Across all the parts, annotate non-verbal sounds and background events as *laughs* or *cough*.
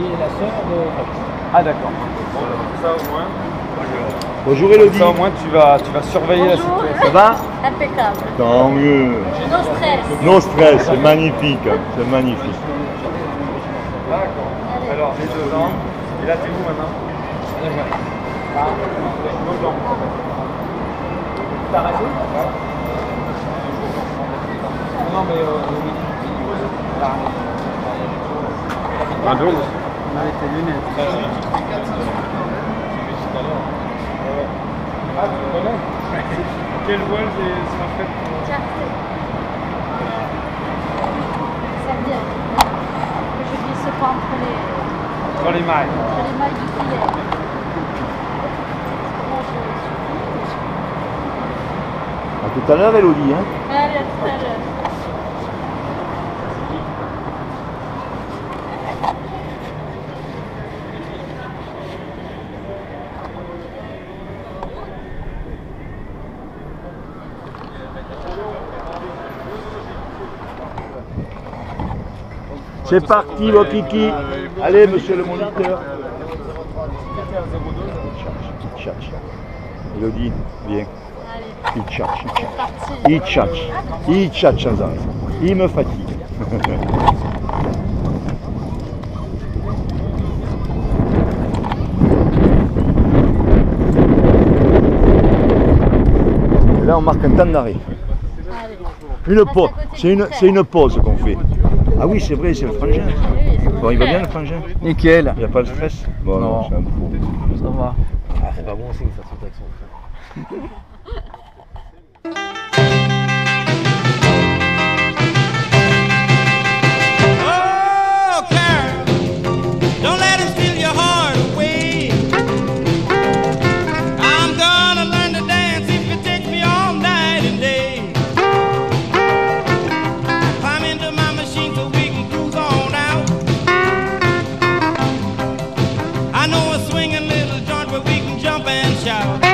qui est la sœur de. Ah d'accord. Ça au moins. Bonjour Elodie. Ça au moins tu vas, tu vas surveiller la situation. Ça va Impeccable. Tant mieux. No stress. No stress, c'est magnifique. C'est magnifique. D'accord. Alors les deux jambes. Et là t'es où maintenant Ah. T'as raison Non, mais euh, Ah, tu connais Quel voile c'est c'est en fait Clarté. Ça veut dire que je glisse pas entre les, Dans les mailles. entre les mailles du filet. À tout à l'heure Elodie. Hein Allez, à tout à l'heure. C'est parti mon kiki. Allez monsieur le moniteur. Il tchatche. Elodie, viens. Il tchatche, il parti. Il tchatche. Il tchatche sans arrêt. Il me fatigue. Et là on marque un temps d'arrêt. Une pause. C'est une, une pause qu'on fait. Ah oui, c'est vrai, c'est le frangin. Bon, il va bien le frangin Nickel. Il n'y a pas de stress Bon, non, Non. c'est un peu. Ça va. Ah, c'est pas bon signe ça saute avec son frère. Shout.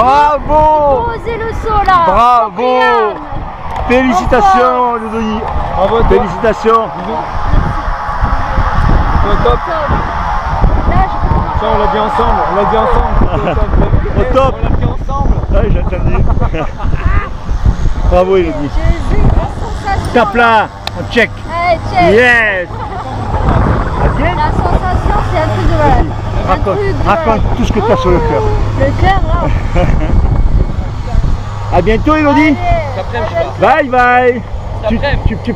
Bravo Posez le saut là Bravo. Félicitations, Ludovic Bravo, toi. Félicitations Au top. Là, je Ça, on l'a dit ensemble. On l'a dit ensemble. *laughs* Au top On l'a dit ensemble. Ah, j'ai entendu. Bravo, Elodie. Jésus, la sensation Tape là, on check. Allez, check Yes Ah, La sensation, c'est un truc de. Un Raconte, truc de raconte malade. tout ce que tu as sur le cœur. Le cœur, là. *laughs* À bientôt, Elodie Allez, bientôt. Bye bye tu, tu, tu,